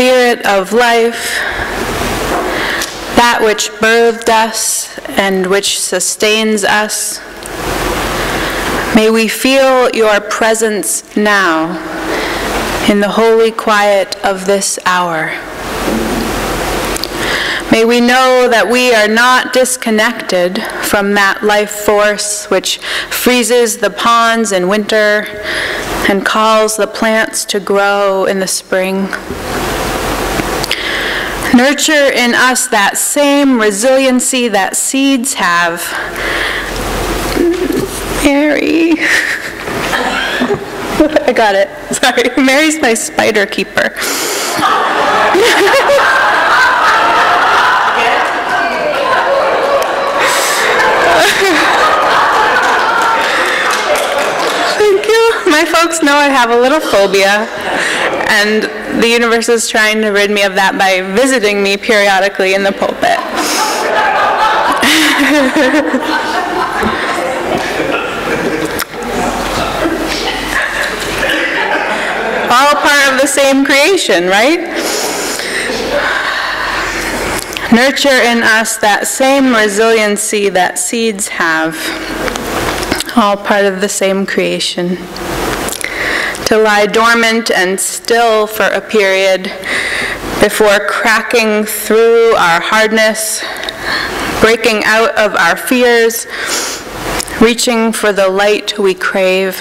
Spirit of life, that which birthed us and which sustains us, may we feel your presence now in the holy quiet of this hour. May we know that we are not disconnected from that life force which freezes the ponds in winter and calls the plants to grow in the spring. Nurture in us that same resiliency that seeds have. Mary. I got it. Sorry. Mary's my spider keeper. Thank you. My folks know I have a little phobia, and the universe is trying to rid me of that by visiting me periodically in the pulpit. All part of the same creation, right? Nurture in us that same resiliency that seeds have, all part of the same creation. To lie dormant and still for a period before cracking through our hardness, breaking out of our fears, reaching for the light we crave.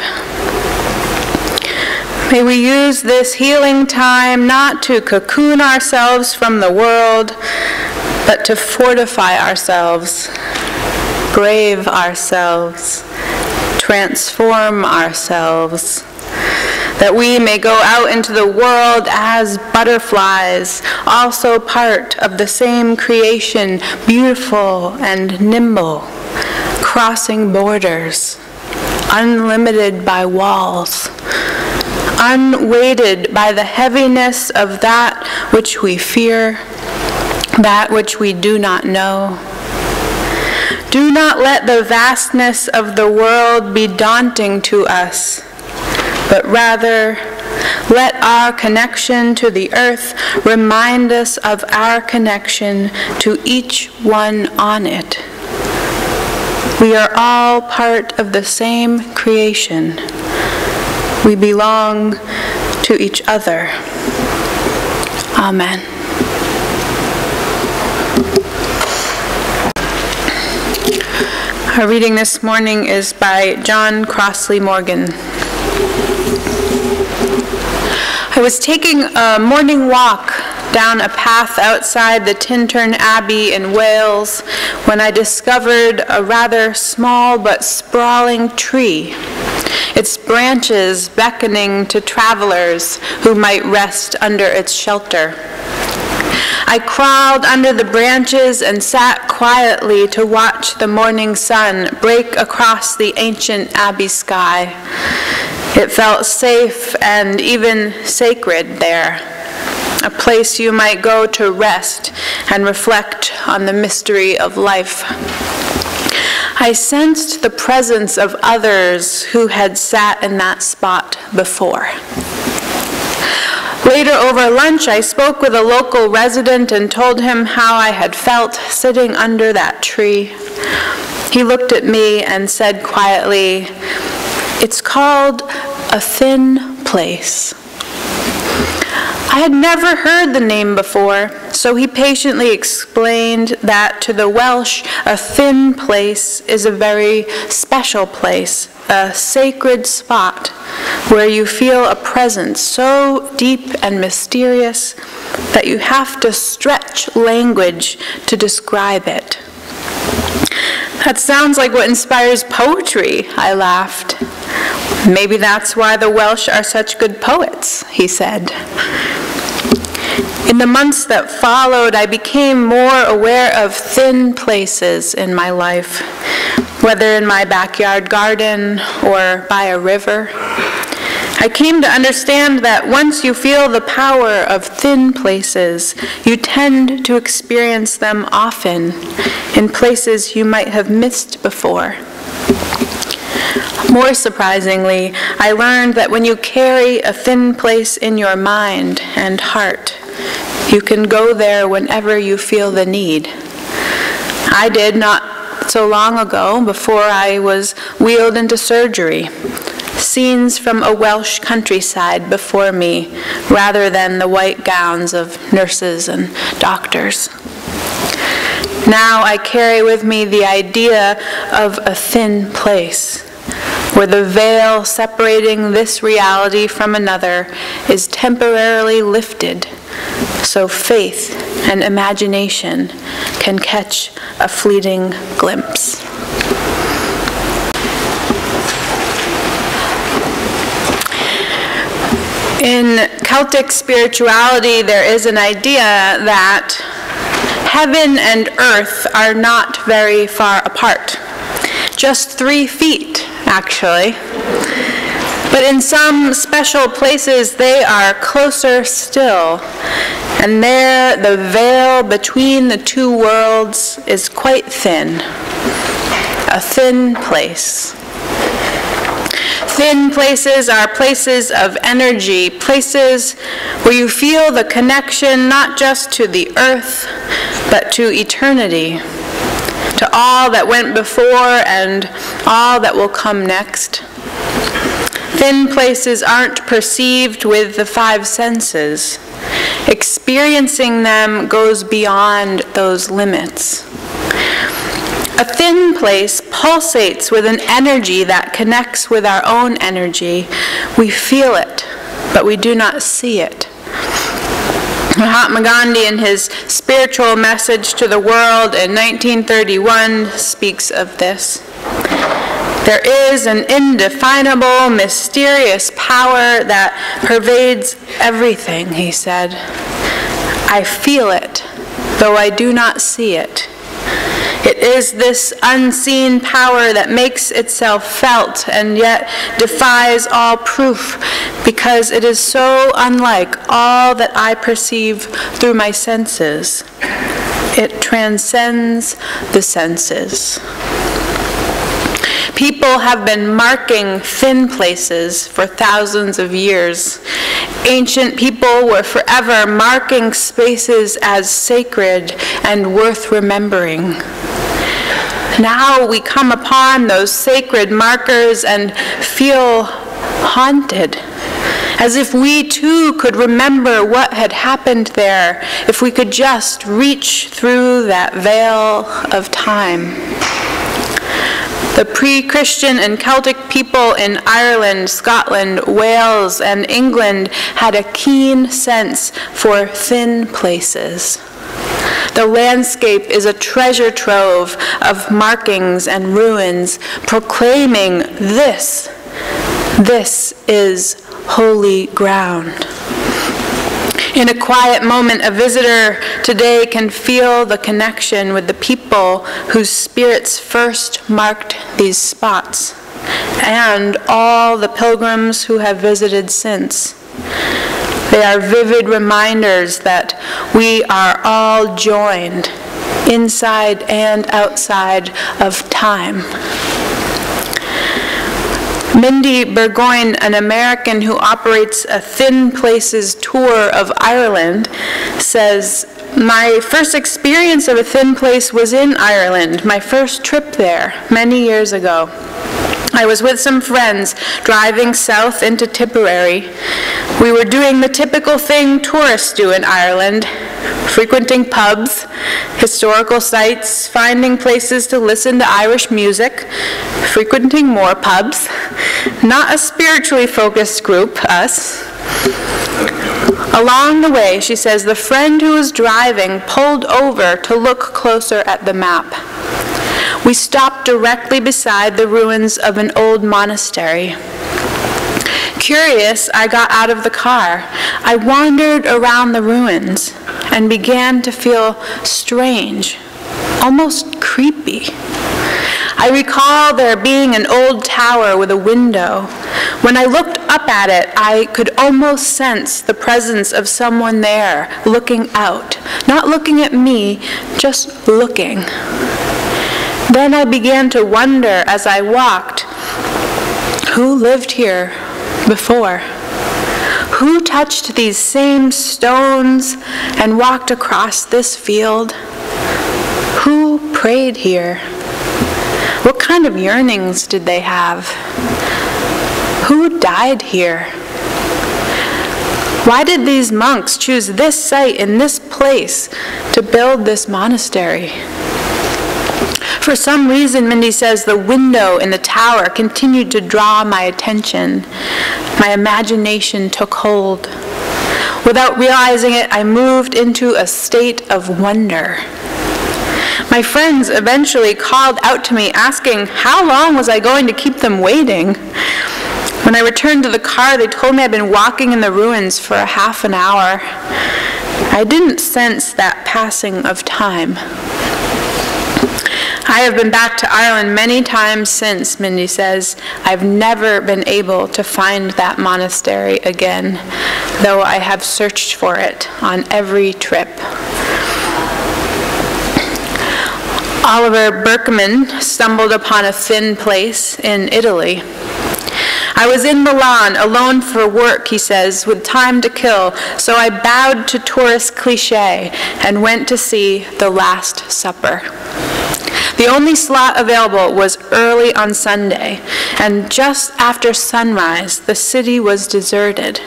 May we use this healing time not to cocoon ourselves from the world, but to fortify ourselves, brave ourselves, transform ourselves, that we may go out into the world as butterflies, also part of the same creation, beautiful and nimble, crossing borders, unlimited by walls unweighted by the heaviness of that which we fear, that which we do not know. Do not let the vastness of the world be daunting to us, but rather let our connection to the earth remind us of our connection to each one on it. We are all part of the same creation. We belong to each other. Amen. Our reading this morning is by John Crossley Morgan. I was taking a morning walk down a path outside the Tintern Abbey in Wales when I discovered a rather small but sprawling tree, its branches beckoning to travelers who might rest under its shelter. I crawled under the branches and sat quietly to watch the morning sun break across the ancient abbey sky. It felt safe and even sacred there, a place you might go to rest and reflect on the mystery of life. I sensed the presence of others who had sat in that spot before. Later over lunch, I spoke with a local resident and told him how I had felt sitting under that tree. He looked at me and said quietly, It's called a thin place. I had never heard the name before, so he patiently explained that to the Welsh, a thin place is a very special place, a sacred spot where you feel a presence so deep and mysterious that you have to stretch language to describe it. That sounds like what inspires poetry, I laughed. Maybe that's why the Welsh are such good poets, he said. In the months that followed, I became more aware of thin places in my life, whether in my backyard garden or by a river. I came to understand that once you feel the power of thin places, you tend to experience them often in places you might have missed before. More surprisingly, I learned that when you carry a thin place in your mind and heart, You can go there whenever you feel the need. I did not so long ago before I was wheeled into surgery. Scenes from a Welsh countryside before me rather than the white gowns of nurses and doctors. Now I carry with me the idea of a thin place where the veil separating this reality from another is temporarily lifted so faith and imagination can catch a fleeting glimpse. In Celtic spirituality, there is an idea that heaven and earth are not very far apart, just three feet, actually. But in some special places, they are closer still. And there, the veil between the two worlds is quite thin, a thin place. Thin places are places of energy, places where you feel the connection not just to the earth, but to eternity, to all that went before and all that will come next. Thin places aren't perceived with the five senses. Experiencing them goes beyond those limits. A thin place pulsates with an energy that connects with our own energy. We feel it, but we do not see it. Mahatma Gandhi, in his spiritual message to the world in 1931, speaks of this. There is an indefinable, mysterious power that pervades everything, he said. I feel it, though I do not see it. It is this unseen power that makes itself felt and yet defies all proof because it is so unlike all that I perceive through my senses. It transcends the senses. People have been marking thin places for thousands of years. Ancient people were forever marking spaces as sacred and worth remembering. Now we come upon those sacred markers and feel haunted, as if we too could remember what had happened there, if we could just reach through that veil of time. The pre Christian and Celtic people in Ireland, Scotland, Wales, and England had a keen sense for thin places. The landscape is a treasure trove of markings and ruins proclaiming this, this is holy ground. In a quiet moment, a visitor today can feel the connection with the people whose spirits first marked these spots, and all the pilgrims who have visited since. They are vivid reminders that we are all joined inside and outside of time. Mindie Burgoyne, an American who operates a Thin Places tour of Ireland, says, My first experience of a thin place was in Ireland, my first trip there, many years ago. I was with some friends driving south into Tipperary. We were doing the typical thing tourists do in Ireland frequenting pubs, historical sites, finding places to listen to Irish music, frequenting more pubs. Not a spiritually focused group, us. Along the way, she says, the friend who was driving pulled over to look closer at the map. We stopped directly beside the ruins of an old monastery. Curious, I got out of the car. I wandered around the ruins and began to feel strange, almost creepy. I recall there being an old tower with a window. When I looked up at it, I could almost sense the presence of someone there, looking out. Not looking at me, just looking. Then I began to wonder as I walked who lived here before? Who touched these same stones and walked across this field? Who prayed here? What kind of yearnings did they have? Who died here? Why did these monks choose this site in this place to build this monastery? For some reason, Mindie says, the window in the tower continued to draw my attention. My imagination took hold. Without realizing it, I moved into a state of wonder. My friends eventually called out to me asking how long was I going to keep them waiting. When I returned to the car, they told me I'd been walking in the ruins for a half an hour. I didn't sense that passing of time. I have been back to Ireland many times since, Mindie says. I've never been able to find that monastery again, though I have searched for it on every trip. Oliver Burkeman stumbled upon a thin place in Italy. I was in Milan, alone for work, he says, with time to kill, so I bowed to tourist cliche and went to see The Last Supper. The only slot available was early on Sunday, and just after sunrise, the city was deserted.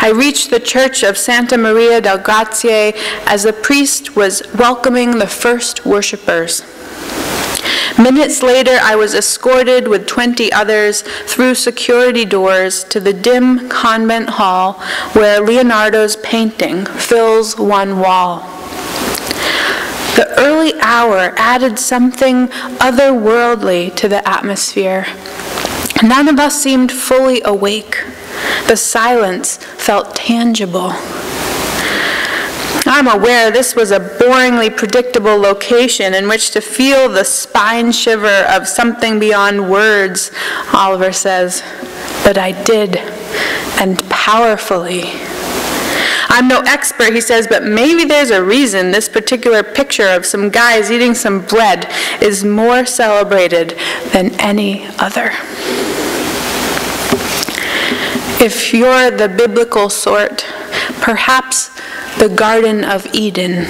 I reached the church of Santa Maria del Grazie as the priest was welcoming the first worshippers. Minutes later, I was escorted with 20 others through security doors to the dim convent hall where Leonardo's painting fills one wall. The early hour added something otherworldly to the atmosphere. None of us seemed fully awake. The silence felt tangible. I'm aware this was a boringly predictable location in which to feel the spine shiver of something beyond words, Oliver says. But I did, and powerfully. I'm no expert, he says, but maybe there's a reason this particular picture of some guys eating some bread is more celebrated than any other. If you're the biblical sort, perhaps the Garden of Eden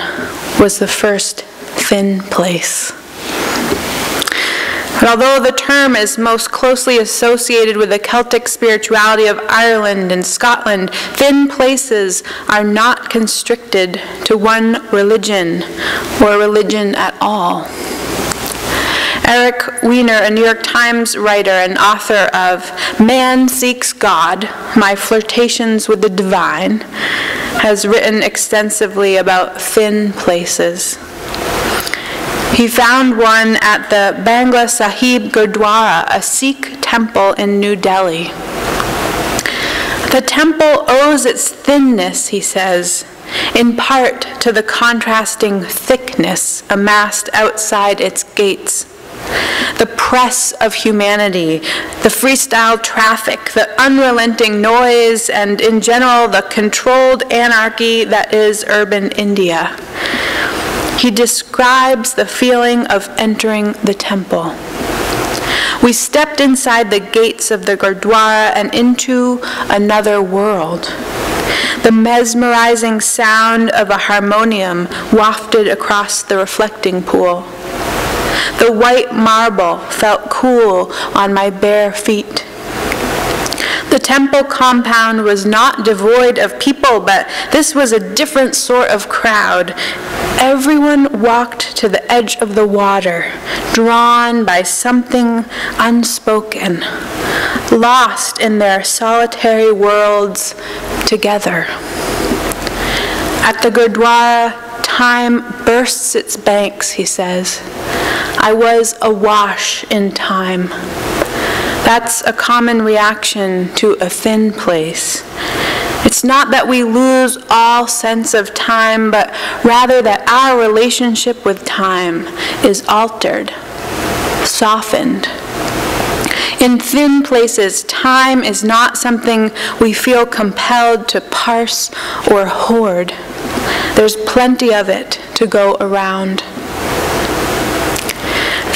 was the first thin place. But although the term is most closely associated with the Celtic spirituality of Ireland and Scotland, thin places are not constricted to one religion or religion at all. Eric Weiner, a New York Times writer and author of Man Seeks God My Flirtations with the Divine, has written extensively about thin places. He found one at the Bangla Sahib Gurdwara, a Sikh temple in New Delhi. The temple owes its thinness, he says, in part to the contrasting thickness amassed outside its gates. The press of humanity, the freestyle traffic, the unrelenting noise, and in general the controlled anarchy that is urban India. He describes the feeling of entering the temple. We stepped inside the gates of the Gurdwara and into another world. The mesmerizing sound of a harmonium wafted across the reflecting pool. The white marble felt cool on my bare feet. The temple compound was not devoid of people, but this was a different sort of crowd. Everyone walked to the edge of the water, drawn by something unspoken, lost in their solitary worlds together. At the Gurdwara, time bursts its banks, he says. I was awash in time. That's a common reaction to a thin place. It's not that we lose all sense of time, but rather that our relationship with time is altered, softened. In thin places, time is not something we feel compelled to parse or hoard. There's plenty of it to go around.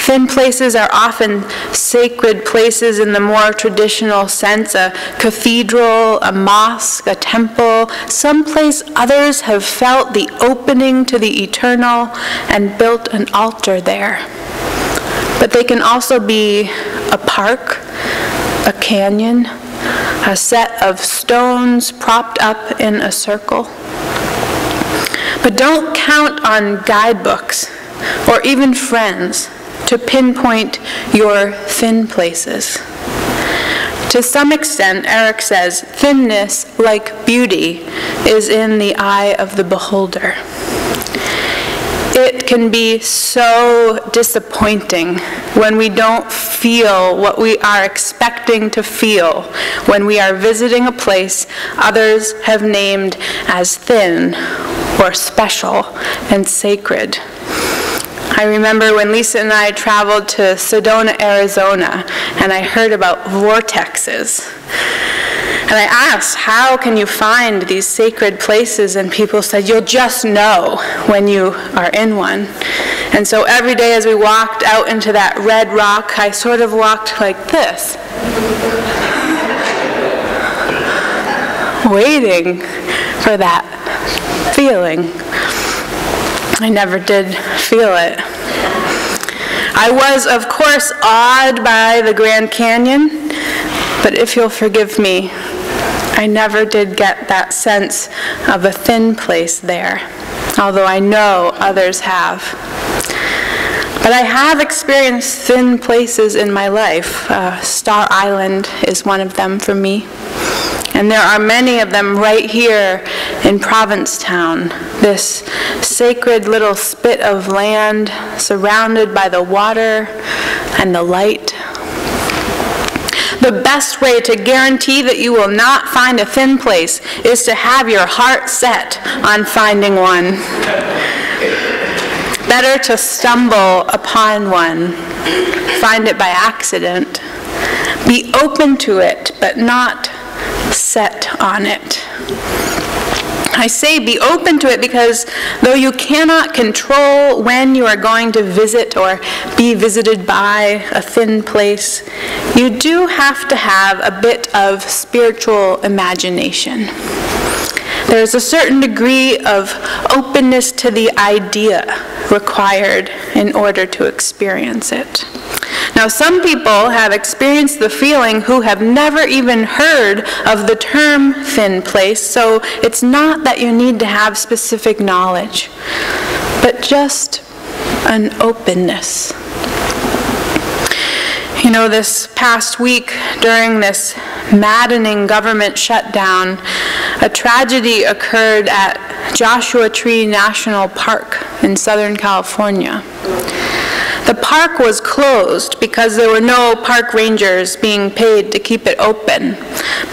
Thin places are often sacred places in the more traditional sense, a cathedral, a mosque, a temple, someplace others have felt the opening to the eternal and built an altar there. But they can also be a park, a canyon, a set of stones propped up in a circle. But don't count on guidebooks or even friends to pinpoint your thin places. To some extent, Eric says, thinness, like beauty, is in the eye of the beholder. It can be so disappointing when we don't feel what we are expecting to feel when we are visiting a place others have named as thin or special and sacred. I remember when Lisa and I traveled to Sedona, Arizona, and I heard about vortexes. And I asked, how can you find these sacred places? And people said, you'll just know when you are in one. And so every day as we walked out into that red rock, I sort of walked like this, waiting for that feeling. I never did feel it. I was, of course, awed by the Grand Canyon, but if you'll forgive me, I never did get that sense of a thin place there, although I know others have. But I have experienced thin places in my life. Uh, Star Island is one of them for me. And there are many of them right here in Provincetown, this sacred little spit of land surrounded by the water and the light. The best way to guarantee that you will not find a thin place is to have your heart set on finding one. Better to stumble upon one, find it by accident. Be open to it, but not set on it. I say be open to it because though you cannot control when you are going to visit or be visited by a thin place, you do have to have a bit of spiritual imagination. There's a certain degree of openness to the idea required in order to experience it. Now, some people have experienced the feeling who have never even heard of the term thin place, so it's not that you need to have specific knowledge, but just an openness. You know, this past week during this maddening government shutdown, a tragedy occurred at Joshua Tree National Park in Southern California. The park was closed because there were no park rangers being paid to keep it open.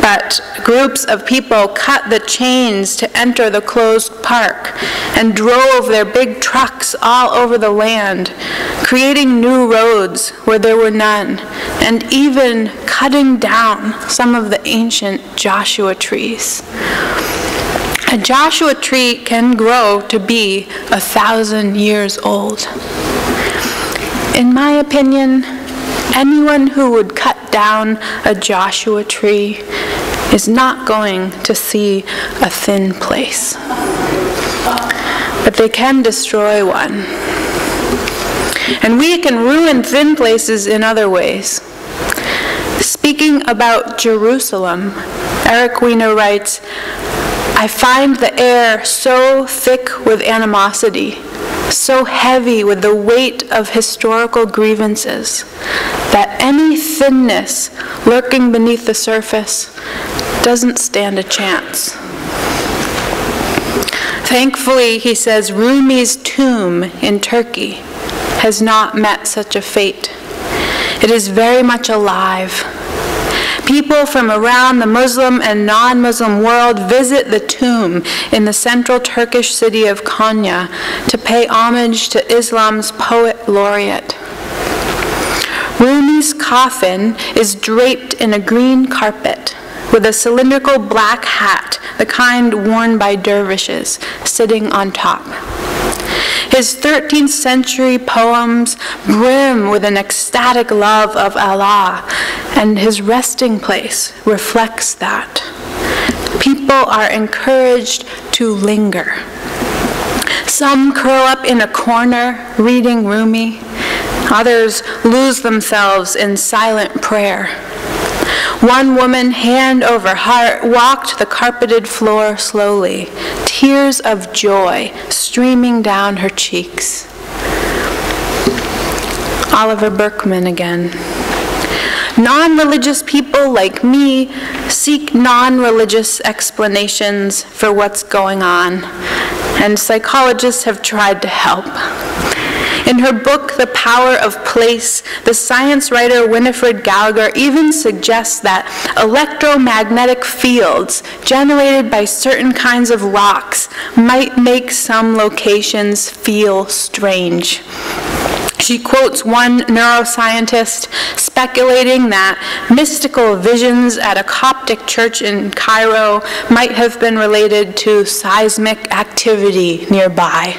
But groups of people cut the chains to enter the closed park and drove their big trucks all over the land, creating new roads where there were none, and even cutting down some of the ancient Joshua trees. A Joshua tree can grow to be a thousand years old. In my opinion, anyone who would cut down a Joshua tree is not going to see a thin place. But they can destroy one. And we can ruin thin places in other ways. Speaking about Jerusalem, Eric Weiner writes, I find the air so thick with animosity so heavy with the weight of historical grievances that any thinness lurking beneath the surface doesn't stand a chance. Thankfully, he says, Rumi's tomb in Turkey has not met such a fate. It is very much alive People from around the Muslim and non-Muslim world visit the tomb in the central Turkish city of Konya to pay homage to Islam's poet laureate. Rumi's coffin is draped in a green carpet with a cylindrical black hat, the kind worn by dervishes, sitting on top. His 13th century poems brim with an ecstatic love of Allah, and his resting place reflects that. People are encouraged to linger. Some curl up in a corner reading Rumi. Others lose themselves in silent prayer. One woman, hand over heart, walked the carpeted floor slowly, tears of joy streaming down her cheeks. Oliver Burkeman again. Non religious people like me seek non religious explanations for what's going on, and psychologists have tried to help. In her book, The Power of Place, the science writer Winifred Gallagher even suggests that electromagnetic fields generated by certain kinds of rocks might make some locations feel strange. She quotes one neuroscientist speculating that mystical visions at a Coptic church in Cairo might have been related to seismic activity nearby.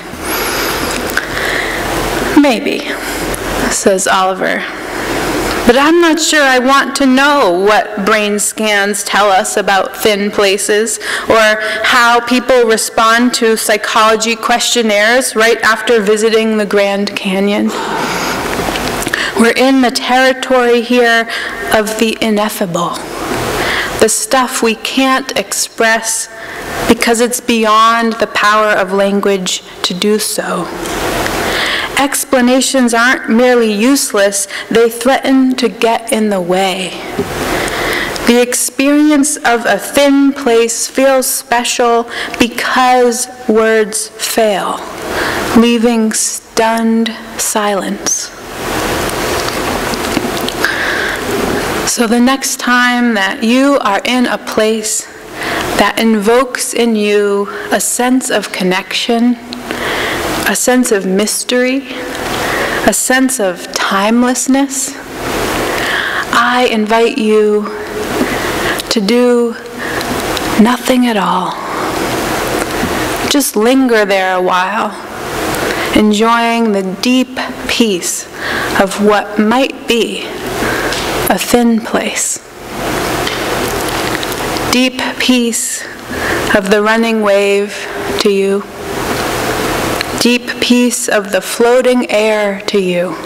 Maybe, says Oliver. But I'm not sure I want to know what brain scans tell us about thin places or how people respond to psychology questionnaires right after visiting the Grand Canyon. We're in the territory here of the ineffable, the stuff we can't express because it's beyond the power of language to do so explanations aren't merely useless, they threaten to get in the way. The experience of a thin place feels special because words fail, leaving stunned silence. So the next time that you are in a place that invokes in you a sense of connection, a sense of mystery, a sense of timelessness, I invite you to do nothing at all. Just linger there a while, enjoying the deep peace of what might be a thin place. Deep peace of the running wave to you peace of the floating air to you,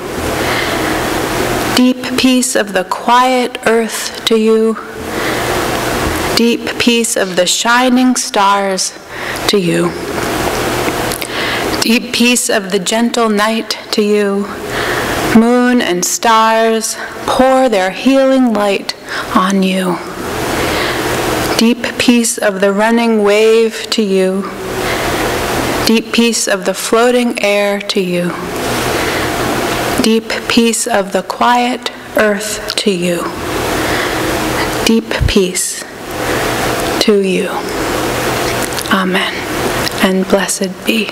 deep peace of the quiet earth to you, deep peace of the shining stars to you, deep peace of the gentle night to you. Moon and stars pour their healing light on you. Deep peace of the running wave to you Deep peace of the floating air to you. Deep peace of the quiet earth to you. Deep peace to you. Amen. And blessed be.